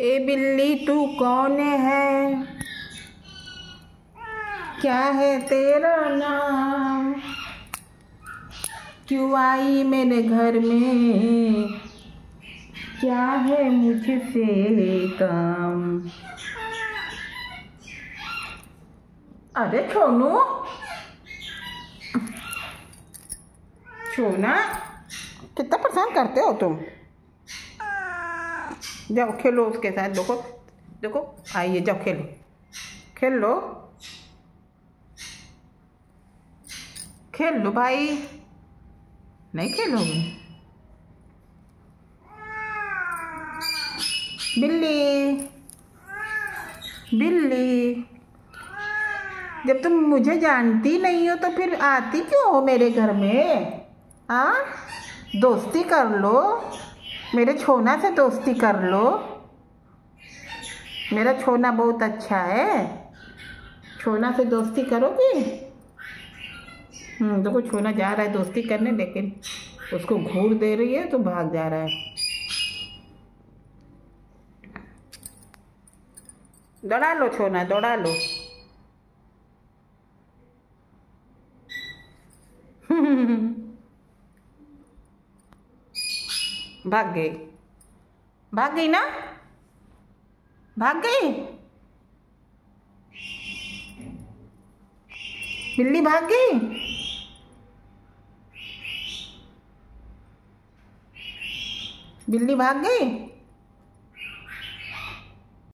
ए बिल्ली, तू कौन है? क्या है तेरा नाम? क्यों आई मेरे घर में? क्या है मुझसे काम अरे छोनू। छोना, कितना परेशान करते हो तुम? जाओ खेलो उसके साथ। देखो देखो, आइए, जाओ खेलो। खेल। लो खेल लो भाई। नहीं खेलोगे? बिल्ली। बिल्ली। जब तुम मुझे जानती नहीं हो तो फिर आती क्यों हो मेरे घर में? हाँ दोस्ती कर लो। मेरे छोना से दोस्ती कर लो। मेरा छोना बहुत अच्छा है। छोना से दोस्ती करोगी? हम्म देखो, छोना जा रहा है दोस्ती करने, लेकिन उसको घूर दे रही है तो भाग जा रहा है। दौड़ा लो छोना, दौड़ा लो। भाग गई। भाग गई ना? भाग गई? बिल्ली भाग गई? बिल्ली भाग गई?